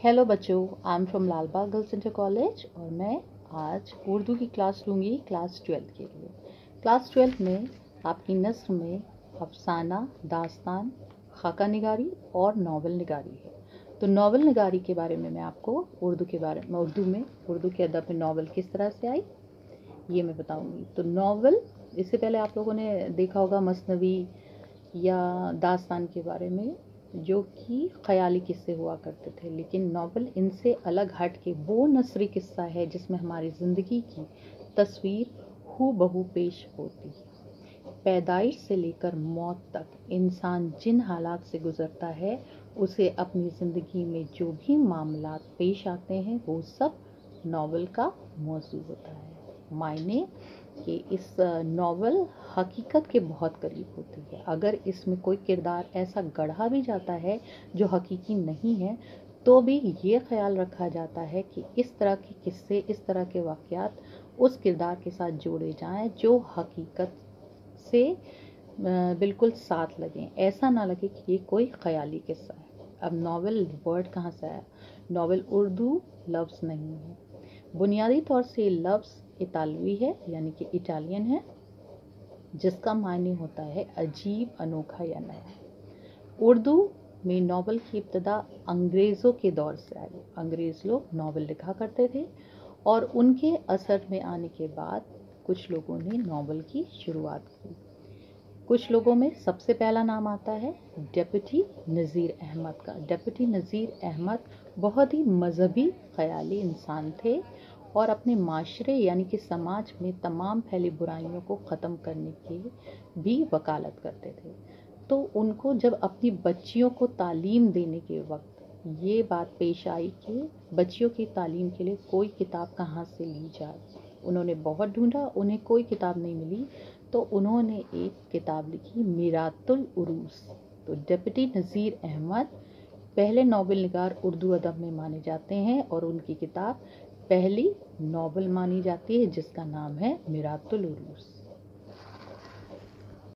Hello बच्चों I am from Lal Bagh girls inter college और मैं आज उर्दू की क्लास लूँगी क्लास ट्वेल्थ के लिए। क्लास ट्वेल्थ में आपकी नस्ल में अफसाना, दास्तान, खाका निगारी और नावल निगारी है। तो नावल निगारी के बारे में मैं आपको उर्दू के बारे में, उर्दू में, उर्दू के अदब में नावल किस तरह से आई, ये मैं बताऊँगी। तो नावल इससे पहले आप लोगों ने देखा होगा मसनवी या दास्तान के बारे में। जो कि ख्याली किस्से हुआ करते थे, लेकिन नावल इनसे अलग हट के वो नसरी किस्सा है जिसमें हमारी ज़िंदगी की तस्वीर हु बहू पेश होती है। पैदाइश से लेकर मौत तक इंसान जिन हालात से गुज़रता है, उसे अपनी ज़िंदगी में जो भी मामला पेश आते हैं, वो सब नावल का मौजू होता है। मायने कि इस नावल हकीकत के बहुत करीब होती है। अगर इसमें कोई किरदार ऐसा गढ़ा भी जाता है जो हकीकी नहीं है तो भी ये ख्याल रखा जाता है कि इस तरह के किस्से, इस तरह के वाक़ात उस किरदार के साथ जोड़े जाएँ जो हकीकत से बिल्कुल साथ लगें। ऐसा ना लगे कि ये कोई ख्याली किस्सा है। अब नावल वर्ड कहाँ से आया? नावल उर्दू लफ्ज़ नहीं है। बुनियादी तौर से लफ्ज़ इतालवी है, यानी कि इटालियन है, जिसका मायने होता है अजीब, अनोखा या नया। उर्दू में नावल की इब्तदा अंग्रेज़ों के दौर से आई। अंग्रेज़ लोग नावल लिखा करते थे और उनके असर में आने के बाद कुछ लोगों ने नावल की शुरुआत की। कुछ लोगों में सबसे पहला नाम आता है डेप्यूटी नज़ीर अहमद का। डेप्यूटी नज़ीर अहमद बहुत ही मजहबी, ख्याली इंसान थे और अपने माशरे यानी कि समाज में तमाम फैली बुराइयों को ख़त्म करने की भी वकालत करते थे। तो उनको जब अपनी बच्चियों को तालीम देने के वक्त ये बात पेश आई कि बच्चियों की तालीम के लिए कोई किताब कहाँ से ली जाए, उन्होंने बहुत ढूंढा, उन्हें कोई किताब नहीं मिली तो उन्होंने एक किताब लिखी, मीरातुल उरूस। तो डिप्टी नज़ीर अहमद, पहले नावल नगार उर्दू अदब में माने जाते हैं और उनकी किताब पहली नॉवल मानी जाती है जिसका नाम है मिरातुल उरूस।